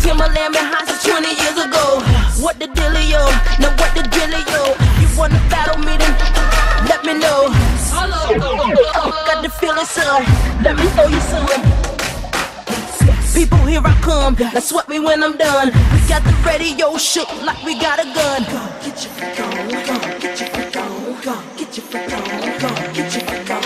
Timbaland been high since 20 years ago. What the? Now feeling, son. Let me show you some. People, here I come. Now sweat me when I'm done. We got the radio shook like we got a gun. Get your freak on, get your freak on, get your freak on.